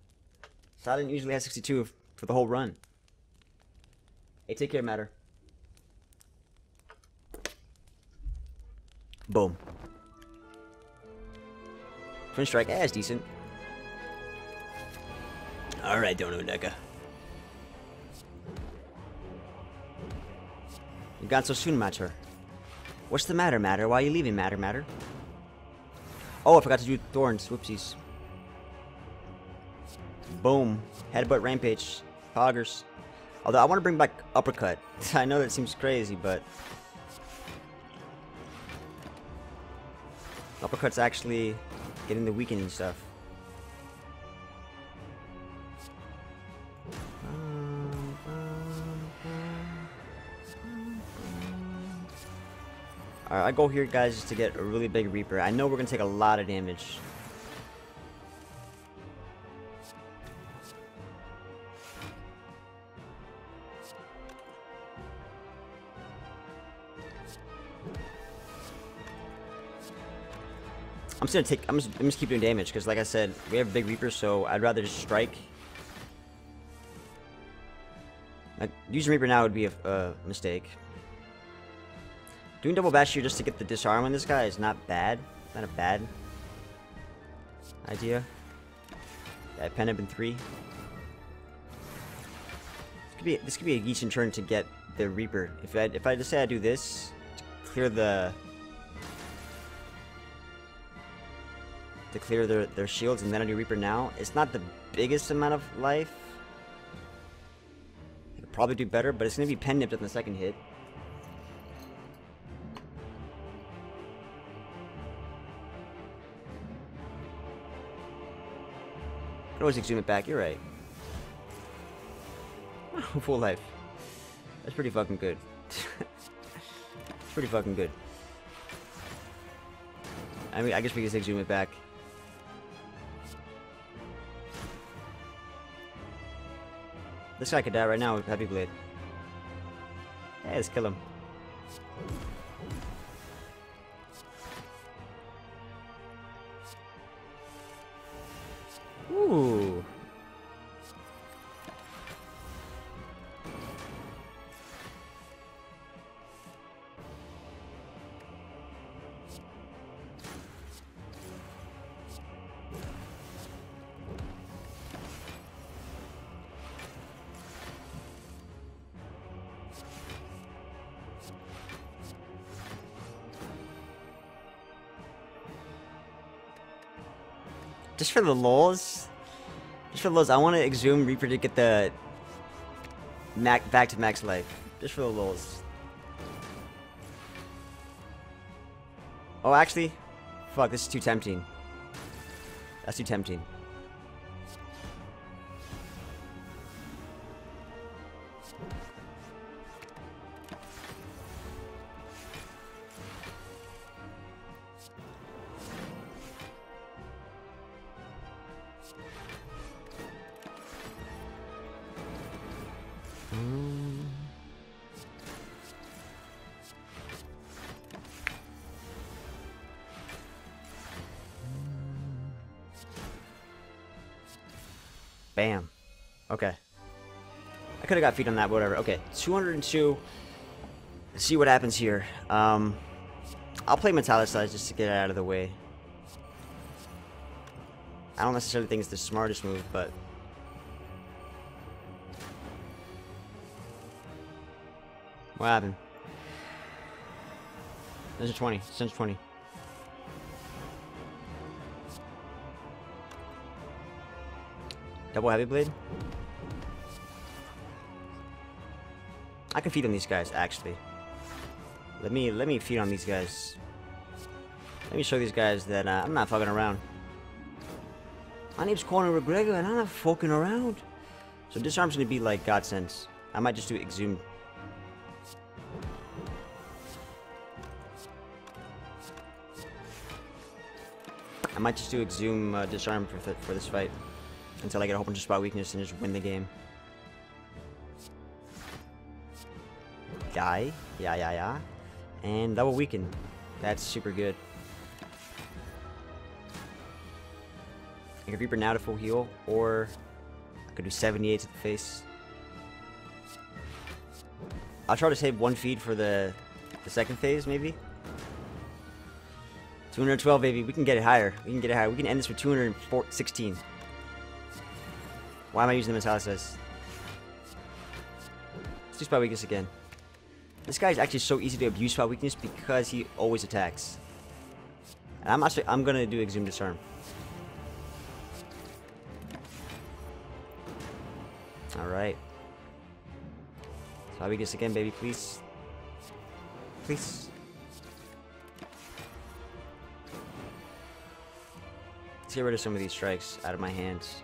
Silent usually has 62 for the whole run. Hey, take care, Matter. Boom. Twin Strike, eh, it's decent. Alright, Donu Deca. You got so soon, Matter. What's the matter, Matter? Why are you leaving, Matter, Matter? Oh, I forgot to do Thorns. Whoopsies. Boom. Headbutt Rampage. Poggers. Although I want to bring back Uppercut. I know that seems crazy, but... Uppercut's actually getting the weakening stuff. Alright, I go here, guys, just to get a really big Reaper. I know we're going to take a lot of damage. I'm just gonna take. I'm just, I'm just keep doing damage because, like I said, we have a big Reaper, so I'd rather just strike. Like using Reaper now would be a, mistake. Doing double bash here just to get the disarm on this guy is not bad. Not a bad idea. Yeah, pen up in three. This could be this could be a decent turn to get the Reaper. If I if I just say I do this, to clear the to clear their their shields, and then I do Reaper now. It's not the biggest amount of life. I could probably do better, but it's gonna be pen nipped on the second hit. can always exhume it back, you're right. Full life. That's pretty fucking good. it's pretty fucking good. I mean, I guess we can exhume it back. This guy could die right now with Heavy Blade. Yeah, let's kill him. For the lulz? Just for the lulz, I want to exhume Reaper get the mac back to max life. Just for the lulz. Oh, actually, fuck, this is too tempting. That's too tempting. Have got feet on that, whatever. Okay, 202. Let's see what happens here. Um, I'll play Metallicize just to get it out of the way. I don't necessarily think it's the smartest move, but... What happened? There's a 20. Since 20. Double heavy blade? I can feed on these guys, actually. Let me let me feed on these guys. Let me show these guys that uh, I'm not fucking around. My name's Conor McGregor, and I'm not fucking around. So disarm's gonna be like godsend. I might just do exhume. I might just do exhume uh, disarm for, th for this fight until I get a whole bunch of spot weakness and just win the game. Die. Yeah, yeah, yeah. And double weaken. That's super good. I can Reaper now to full heal, or I could do 78 to the face. I'll try to save one feed for the, the second phase, maybe. 212, baby. We can get it higher. We can get it higher. We can end this with 216. Why am I using the Metallicize? Let's do spot weakness again. This guy is actually so easy to abuse spot weakness because he always attacks. And I'm actually I'm gonna do exhume disarm. Alright. Spot weakness again, baby, please. Please. Let's get rid of some of these strikes out of my hands.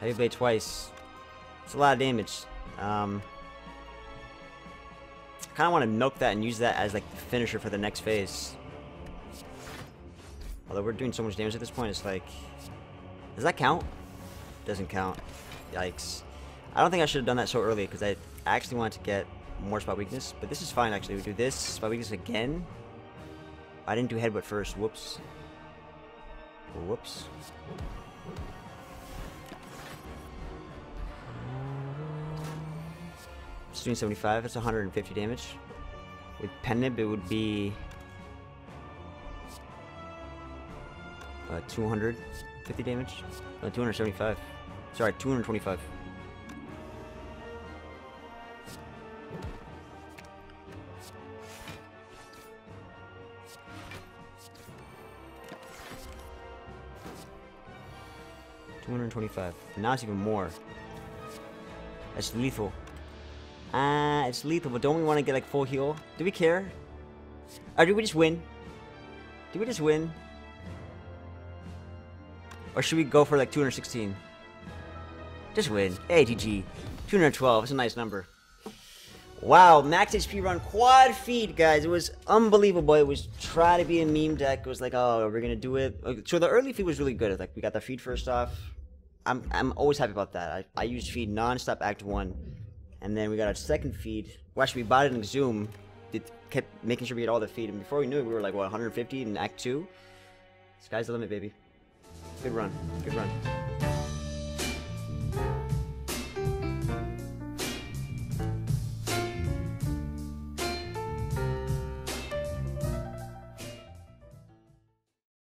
Heavy blade twice. It's a lot of damage. Um, I kind of want to milk that and use that as like the finisher for the next phase. Although we're doing so much damage at this point, it's like... Does that count? Doesn't count. Yikes. I don't think I should have done that so early, because I actually wanted to get more spot weakness. But this is fine, actually. We do this, spot weakness again. I didn't do headbutt first. Whoops. Whoops. Just doing 75. That's 150 damage. With Pen Nib, it would be uh, 250 damage. Uh, 275. Sorry, 225. Two hundred twenty-five. Now it's even more. That's lethal. Uh, it's lethal, but don't we want to get like full heal? Do we care? Or do we just win? Do we just win? Or should we go for like 216? Just win. ATG. 212. It's a nice number. Wow, max HP run quad feed, guys. It was unbelievable. It was try to be a meme deck. It was like, oh, we're gonna do it. So the early feed was really good. Like we got the feed first off. I'm I'm always happy about that. I, I used feed non-stop act one. And then we got our second feed. Well, actually, we bought it in Zoom. It kept making sure we had all the feed. And before we knew it, we were like, what, 150 in Act 2? Sky's the limit, baby. Good run. Good run.